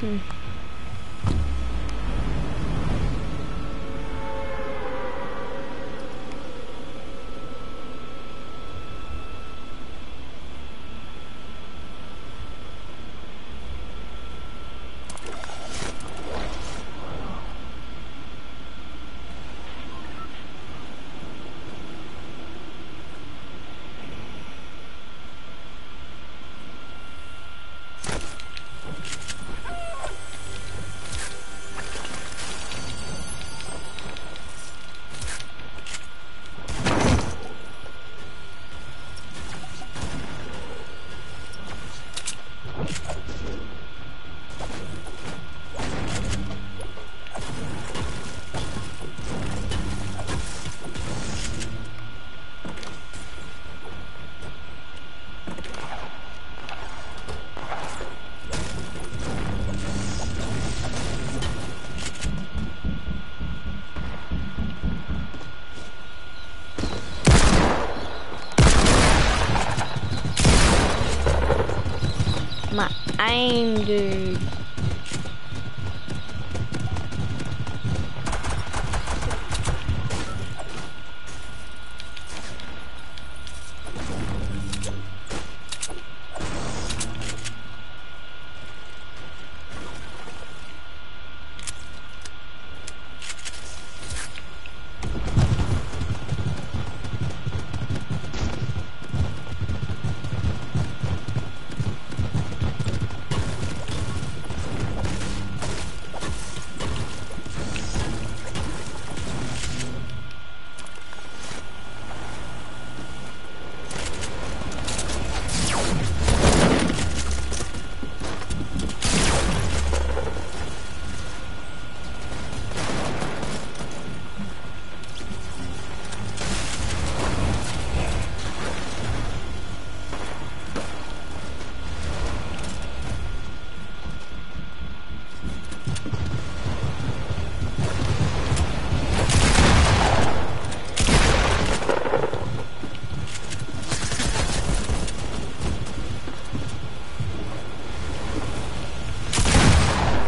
Hmm. My aim, dude.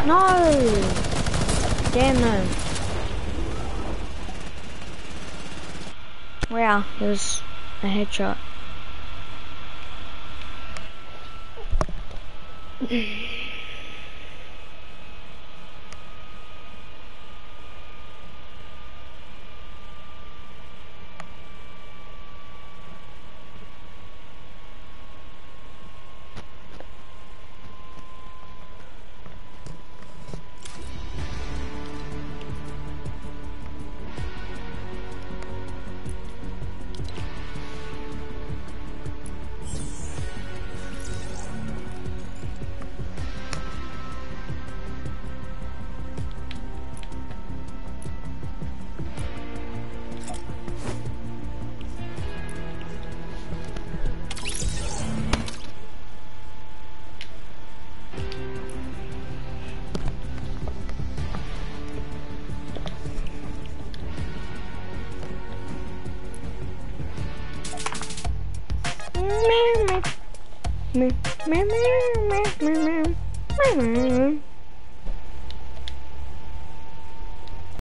No! Damn no. Wow, it was a headshot. meo meo meo meo meo meo meo meo meo